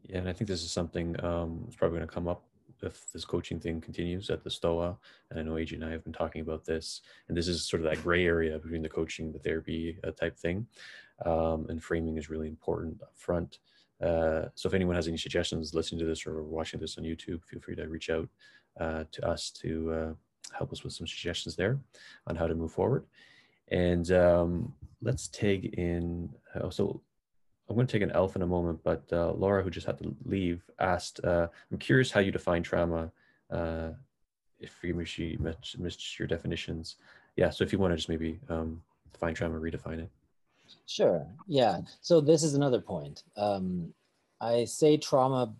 yeah, and I think this is something um, that's probably going to come up if this coaching thing continues at the STOA. And I know AJ and I have been talking about this, and this is sort of that gray area between the coaching, the therapy uh, type thing. Um, and framing is really important up front. Uh, so if anyone has any suggestions listening to this or watching this on YouTube, feel free to reach out uh, to us to uh, help us with some suggestions there on how to move forward. And um, let's take in, uh, so I'm going to take an elf in a moment, but uh, Laura, who just had to leave, asked, uh, I'm curious how you define trauma. Uh, if you she missed, missed your definitions. Yeah, so if you want to just maybe um, define trauma, redefine it. Sure. Yeah. So this is another point. Um, I say trauma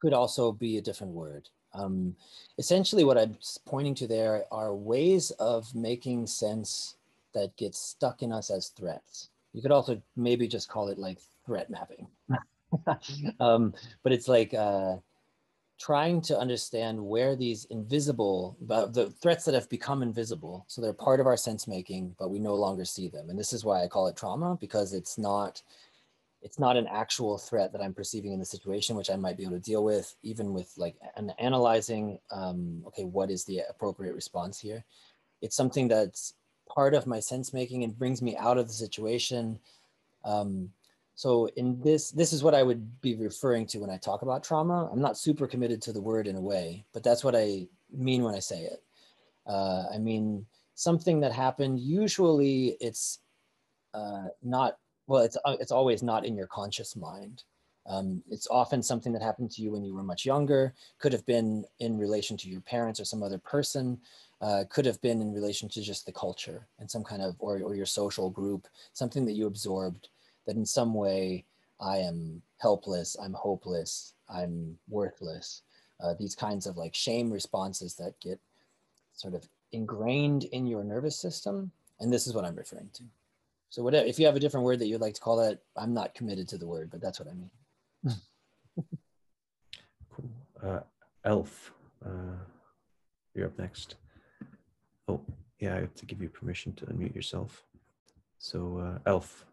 could also be a different word. Um, essentially, what I'm pointing to there are ways of making sense that get stuck in us as threats. You could also maybe just call it like threat mapping. [laughs] um, but it's like uh, trying to understand where these invisible, the threats that have become invisible, so they're part of our sense making, but we no longer see them. And this is why I call it trauma because it's not it's not an actual threat that I'm perceiving in the situation, which I might be able to deal with, even with like an analyzing, um, okay, what is the appropriate response here? It's something that's part of my sense making and brings me out of the situation. Um, so in this, this is what I would be referring to when I talk about trauma. I'm not super committed to the word in a way, but that's what I mean when I say it. Uh, I mean, something that happened, usually it's uh, not well, it's uh, it's always not in your conscious mind. Um, it's often something that happened to you when you were much younger. Could have been in relation to your parents or some other person. Uh, could have been in relation to just the culture and some kind of or or your social group. Something that you absorbed that in some way I am helpless. I'm hopeless. I'm worthless. Uh, these kinds of like shame responses that get sort of ingrained in your nervous system. And this is what I'm referring to. So whatever, if you have a different word that you'd like to call that, I'm not committed to the word, but that's what I mean. [laughs] cool. Uh, Elf, uh, you're up next. Oh, yeah, I have to give you permission to unmute yourself. So, uh, Elf,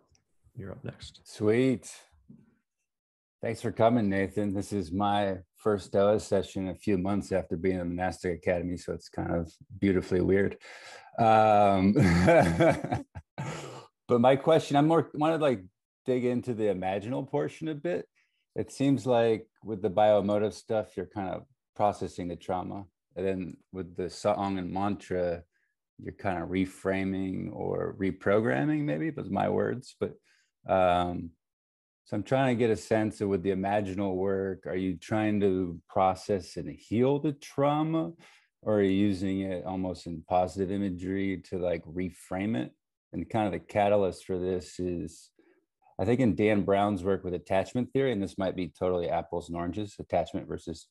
you're up next. Sweet. Thanks for coming, Nathan. This is my first Stoa session a few months after being in the monastic academy, so it's kind of beautifully weird. Um, [laughs] But my question, I'm more want to like dig into the imaginal portion a bit. It seems like with the bioemotive stuff, you're kind of processing the trauma. And then with the song and mantra, you're kind of reframing or reprogramming, maybe, was my words. But um, so I'm trying to get a sense of with the imaginal work, are you trying to process and heal the trauma? Or are you using it almost in positive imagery to like reframe it? and kind of the catalyst for this is I think in Dan Brown's work with attachment theory, and this might be totally apples and oranges, attachment versus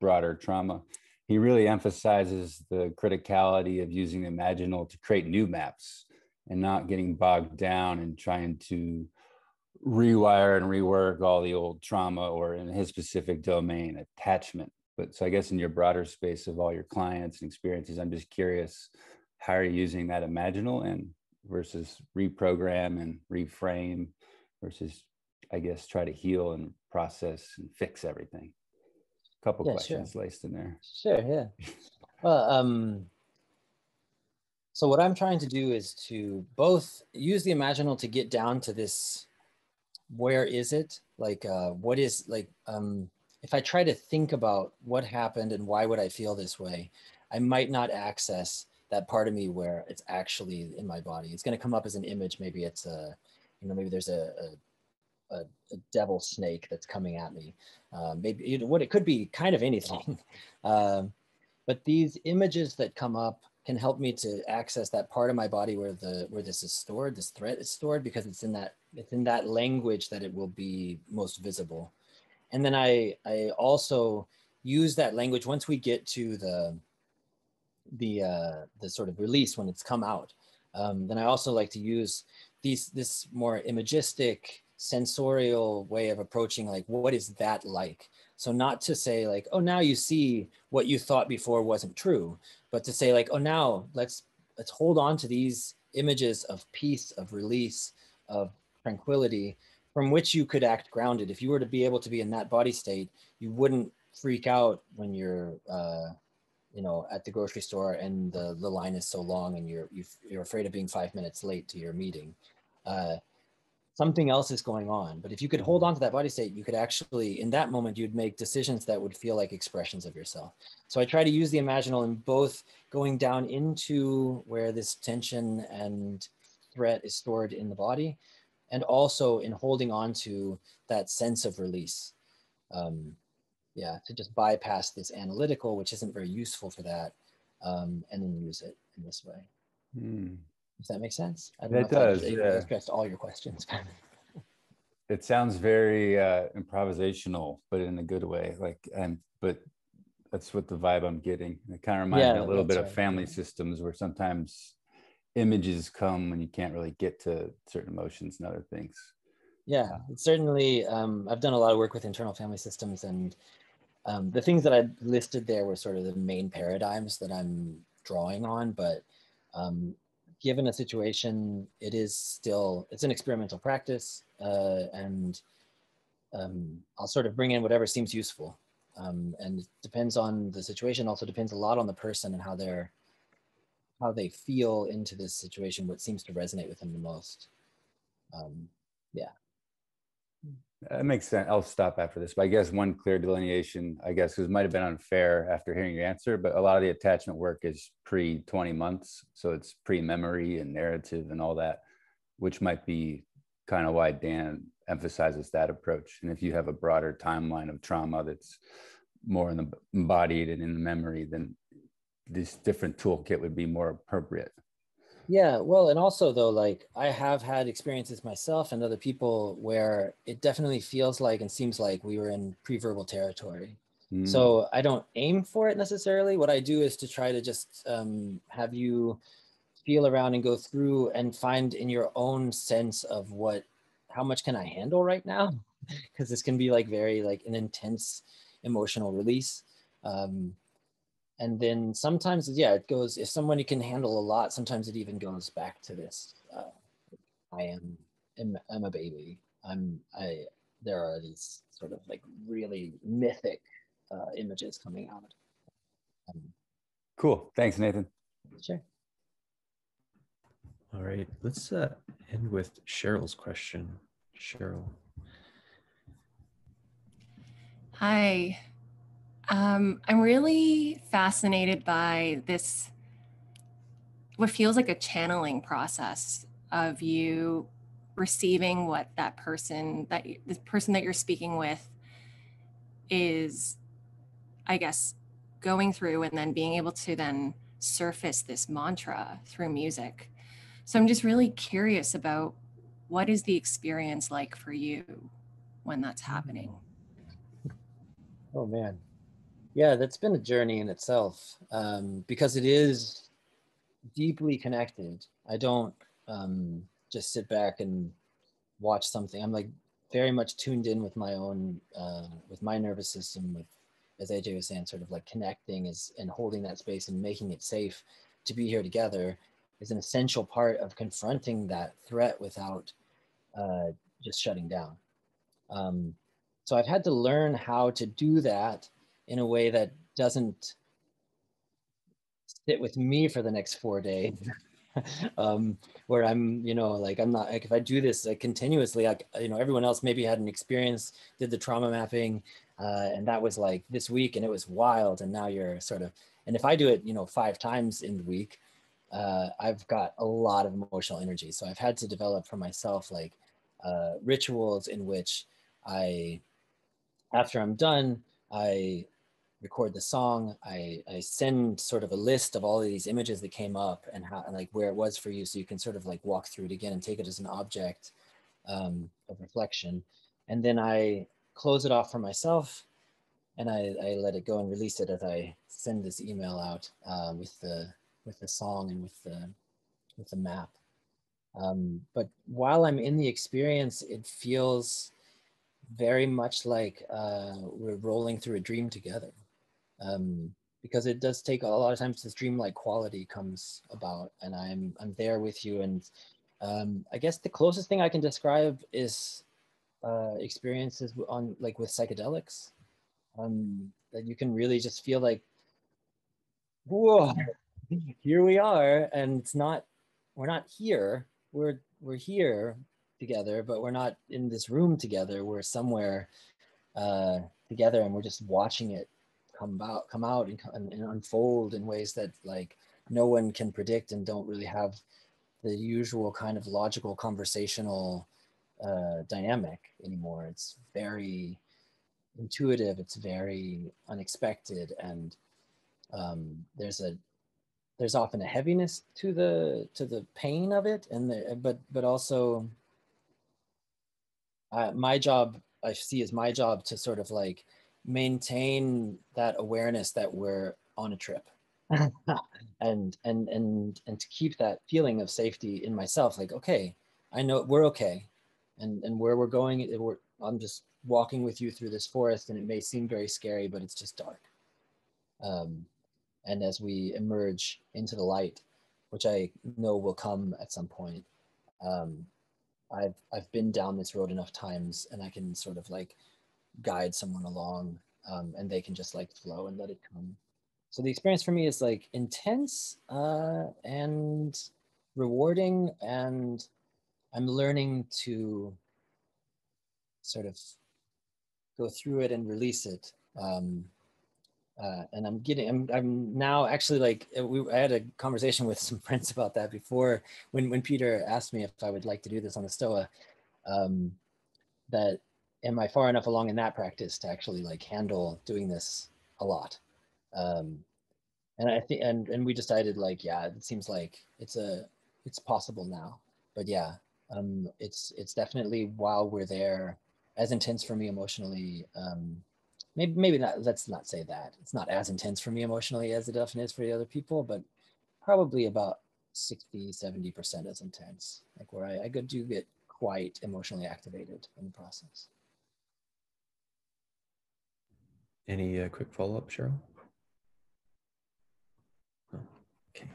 broader trauma, he really emphasizes the criticality of using the imaginal to create new maps and not getting bogged down and trying to rewire and rework all the old trauma or in his specific domain, attachment. But so I guess in your broader space of all your clients and experiences, I'm just curious, how are you using that imaginal and versus reprogram and reframe versus i guess try to heal and process and fix everything couple yeah, questions sure. laced in there sure yeah well um so what i'm trying to do is to both use the imaginal to get down to this where is it like uh what is like um if i try to think about what happened and why would i feel this way i might not access that part of me where it's actually in my body. It's going to come up as an image. Maybe it's a, you know, maybe there's a, a, a, a devil snake that's coming at me. Uh, maybe you know, what it could be kind of anything. [laughs] Um, but these images that come up can help me to access that part of my body where the where this is stored, this threat is stored because it's in that it's in that language that it will be most visible. And then I I also use that language once we get to the the uh, the sort of release when it's come out. Um, then I also like to use these this more imagistic sensorial way of approaching like what is that like? So not to say like oh now you see what you thought before wasn't true but to say like oh now let's let's hold on to these images of peace of release of tranquility from which you could act grounded. If you were to be able to be in that body state you wouldn't freak out when you're uh, you know at the grocery store and the, the line is so long and you're you're afraid of being five minutes late to your meeting. Uh, something else is going on but if you could hold on to that body state you could actually in that moment you'd make decisions that would feel like expressions of yourself so i try to use the imaginal in both going down into where this tension and threat is stored in the body and also in holding on to that sense of release. Um, yeah, to just bypass this analytical, which isn't very useful for that, um, and then use it in this way. Hmm. Does that make sense? I I does, I yeah. addressed all your questions. [laughs] It sounds very uh, improvisational, but in a good way. Like, and but that's what the vibe I'm getting. It kind of reminds me a little bit that's of family systems where sometimes images come when you can't really get to certain emotions and other things. Yeah, certainly. Um, I've done a lot of work with internal family systems, and um, the things that I listed there were sort of the main paradigms that I'm drawing on. But um, given a situation, it is still it's an experimental practice, uh, and um, I'll sort of bring in whatever seems useful. Um, and it depends on the situation. Also depends a lot on the person and how they're how they feel into this situation. What seems to resonate with them the most. Um, That makes sense. I'll stop after this. But I guess one clear delineation, I guess, because might have been unfair after hearing your answer, but a lot of the attachment work is pre 20 months. So it's pre memory and narrative and all that, which might be kind of why Dan emphasizes that approach. And if you have a broader timeline of trauma that's more in the embodied and in the memory, then this different toolkit would be more appropriate. Yeah, well, and also though, like I have had experiences myself and other people where it definitely feels like and seems like we were in pre-verbal territory. Mm, So I don't aim for it necessarily. What I do is to try to just um, have you feel around and go through and find in your own sense of what, how much can I handle right now? [laughs] Because this can be like very like an intense emotional release. Um, and then sometimes, yeah, it goes, if somebody can handle a lot, sometimes it even goes back to this. Uh, I am, am, I'm a baby. I'm, I, there are these sort of like really mythic uh, images coming out. Um, cool. Thanks, Nathan. sure. All right, let's uh, end with Cheryl's question. Cheryl. Hi. Um, I'm really fascinated by this, what feels like a channeling process of you receiving what that person, that the person that you're speaking with is, I guess, going through and then being able to then surface this mantra through music. So I'm just really curious about what is the experience like for you when that's happening? Oh man. Yeah, that's been a journey in itself um, because it is deeply connected. I don't um, just sit back and watch something. I'm like very much tuned in with my own, uh, with my nervous system, with, as AJ was saying, sort of like connecting is and holding that space and making it safe to be here together is an essential part of confronting that threat without uh, just shutting down. Um, so I've had to learn how to do that in a way that doesn't sit with me for the next four days. [laughs] um, where I'm, you know, like I'm not like if I do this like continuously, like you know, everyone else maybe had an experience, did the trauma mapping, uh, and that was like this week, and it was wild. And now you're sort of, and if I do it, you know, five times in the week, uh, I've got a lot of emotional energy. So I've had to develop for myself like uh, rituals in which I, after I'm done, I record the song. I, I send sort of a list of all of these images that came up and how and like where it was for you, so you can sort of like walk through it again and take it as an object um, of reflection. And then I close it off for myself, and I, I let it go and release it as I send this email out uh, with the with the song and with the with the map. Um, but while I'm in the experience, it feels very much like uh, we're rolling through a dream together. Um, because it does take a lot of times this dreamlike quality comes about, and I'm I'm there with you. And um, I guess the closest thing I can describe is uh, experiences on like with psychedelics. Um, that you can really just feel like, whoa, here we are, and it's not we're not here. We're we're here together, but we're not in this room together. We're somewhere uh, together, and we're just watching it come out, come out, and, and, and unfold in ways that like no one can predict and don't really have the usual kind of logical conversational uh, dynamic anymore. It's very intuitive. It's very unexpected, and um, there's a there's often a heaviness to the to the pain of it, and the, but but also uh, my job I see as my job to sort of like maintain that awareness that we're on a trip. [laughs] And and and and to keep that feeling of safety in myself like okay i know we're okay. And and where we're going it, we're, i'm just walking with you through this forest and it may seem very scary but it's just dark. Um, and as we emerge into the light which i know will come at some point um, i've i've been down this road enough times and i can sort of like guide someone along um, and they can just like flow and let it come. So the experience for me is like intense uh, and rewarding and i'm learning to sort of go through it and release it um, uh, and i'm getting I'm, I'm now actually like uh, we, i had a conversation with [laughs] some friends about that before when when peter asked me if i would like to do this on the stoa um, that am i far enough along in that practice to actually like handle doing this a lot? Um, and I think and and we decided like yeah it seems like it's a it's possible now. But yeah um it's it's definitely while we're there as intense for me emotionally um maybe maybe not let's not say that. It's not as intense for me emotionally as it often is for the other people but probably about 60 70 percent as intense like where I, I do get quite emotionally activated in the process any uh, quick follow-up cheryl Okay,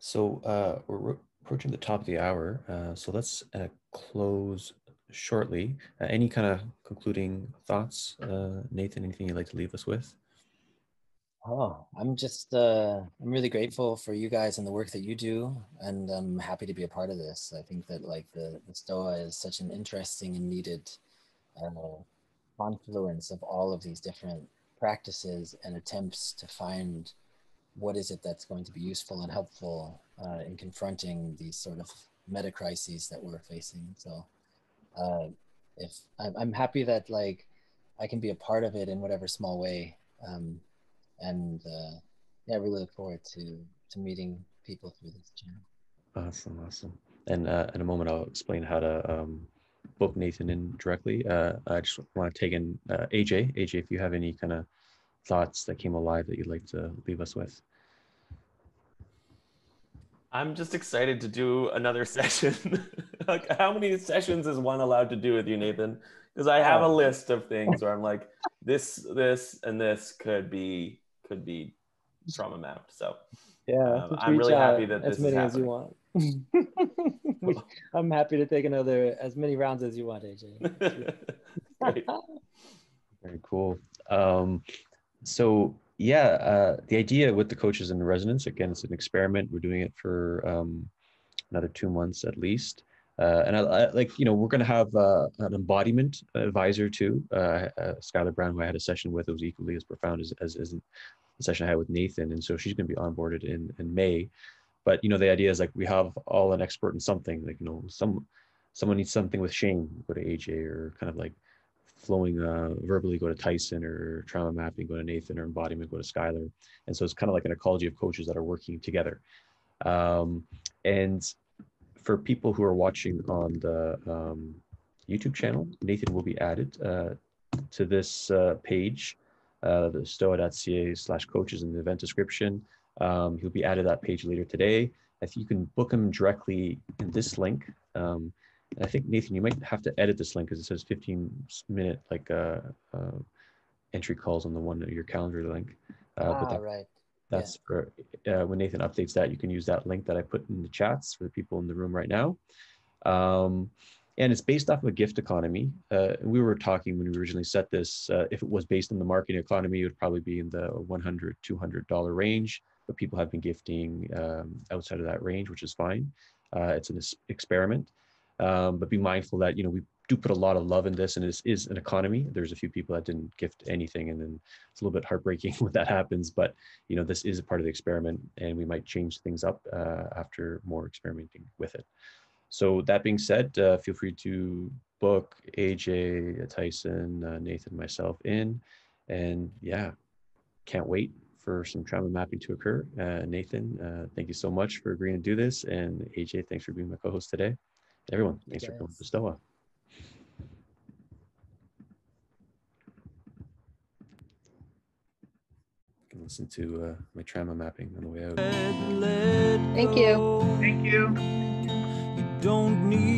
so uh, we're approaching the top of the hour, uh, so let's uh, close shortly. Uh, any kind of concluding thoughts, uh, Nathan? Anything you'd like to leave us with? Oh, I'm just I'm really grateful for you guys and the work that you do, and I'm happy to be a part of this. I think that like the the Stoa is such an interesting and needed confluence of all of these different practices and attempts to find what is it that's going to be useful and helpful uh, in confronting these sort of meta crises that we're facing. So, uh, if I'm, I'm, happy that like I can be a part of it in whatever small way, um, and uh, yeah, I really look forward to to meeting people through this channel. Awesome, awesome. And uh, in a moment, I'll explain how to um, book Nathan in directly. Uh, I just want to take in uh, AJ. AJ, if you have any kind of thoughts that came alive that you'd like to leave us with? I'm just excited to do another [laughs] session. like, how many sessions is one allowed to do with you, Nathan? Because I have a oh. list of things where I'm like, this, this, and this could be could be trauma mapped. So yeah, um, I'm really happy that as many as you want. [laughs] I'm happy to take another as many rounds as you want, AJ. [laughs] [laughs] Very cool. Um, so yeah, uh, the idea with the coaches in residence, again, it's an experiment. We're doing it for um, another two months at least. Uh, and I, I, like, you know, we're going to have uh, an embodiment advisor too. Uh, uh, Skylar Brown, who I had a session with, it was equally as profound as, as, as session I had with Nathan. And so she's going to be onboarded in, in May. But, you know, the idea is like we have all an expert in something, like, you know, some someone needs something with shame, go to AJ or kind of like flowing uh, verbally, go to Tyson or trauma mapping, go to Nathan or embodiment, go to Skylar. And so it's kind of like an ecology of coaches that are working together. Um, and for people who are watching on the um, YouTube channel, Nathan will be added uh, to this uh, page, uh, the stoa.ca slash coaches in the event description. Um, he'll be added to that page later today. If you can book him directly in this link, um, I think Nathan, you might have to edit this link because it says 15 minute like uh, uh, entry calls on the one your calendar link. Uh, ah, that, right. That's yeah. for uh, when Nathan updates that, you can use that link that I put in the chats for the people in the room right now. Um, and it's based off of a gift economy. Uh, we were talking when we originally set this, uh, if it was based on the marketing economy, it would probably be in the 100, $200 range, but people have been gifting um, outside of that range, which is fine. Uh, it's an experiment. Um, but be mindful that, you know, we do put a lot of love in this and this is an economy. There's a few people that didn't gift anything and then it's a little bit heartbreaking [laughs] when that happens, but you know, this is a part of the experiment and we might change things up uh, after more experimenting with it. So that being said, uh, feel free to book AJ, Tyson, uh, Nathan, myself in. And yeah, can't wait for some trauma mapping to occur. Uh, Nathan, uh, thank you so much for agreeing to do this. And AJ, thanks for being my co host today. Everyone, thanks for coming to Stoa. can listen to uh, my trauma mapping on the way out. Thank you. Thank you. You don't need